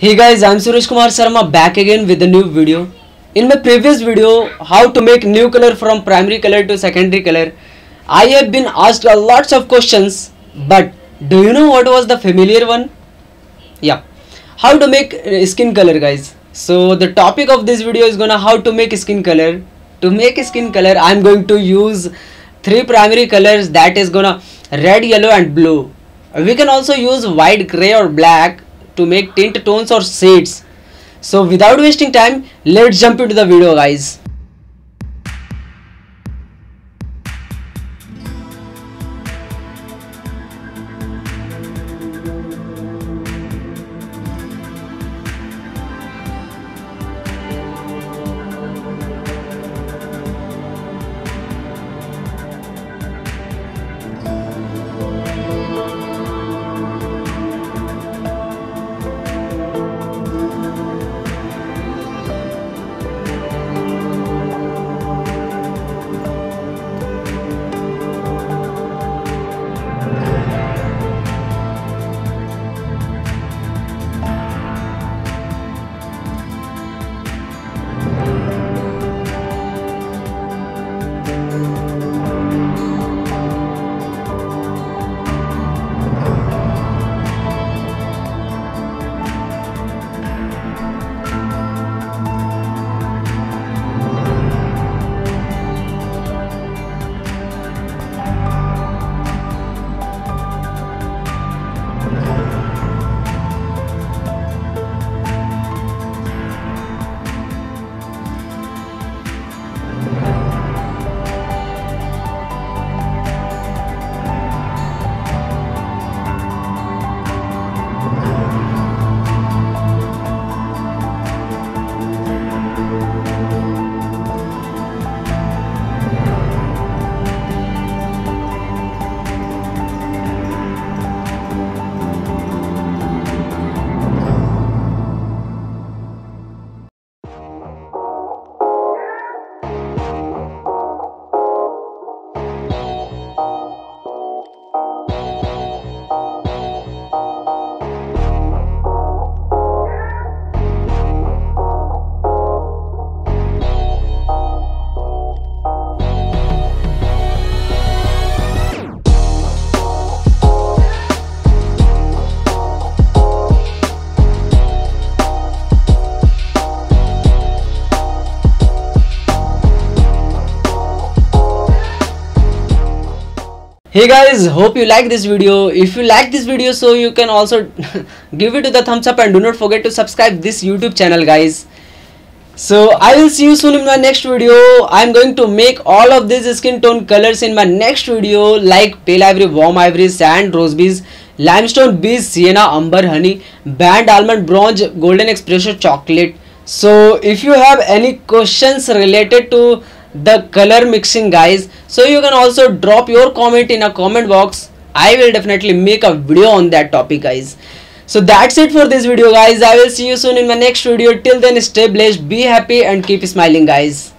Hey guys, I'm Suresh Kumar Sharma back again with a new video. In my previous video, how to make new color from primary color to secondary color, I have been asked a lots of questions, but do you know what was the familiar one? Yeah, how to make uh, skin color, guys. So the topic of this video is gonna how to make skin color. To make skin color, I'm going to use three primary colors that is gonna red, yellow, and blue. We can also use white, gray, or black to make tint tones or shades. So without wasting time, let's jump into the video guys. Hey guys hope you like this video. If you like this video so you can also give it to the thumbs up and do not forget to subscribe this youtube channel guys. So i will see you soon in my next video. I'm going to make all of these skin tone colors in my next video like pale ivory warm ivory sand rose beige limestone beige sienna umber honey band almond bronze golden espresso chocolate. So if you have any questions related to the color mixing guys. So you can also drop your comment in a comment box. I will definitely make a video on that topic guys. So that's it for this video guys. I will see you soon in my next video. Till then stay blessed be happy and keep smiling guys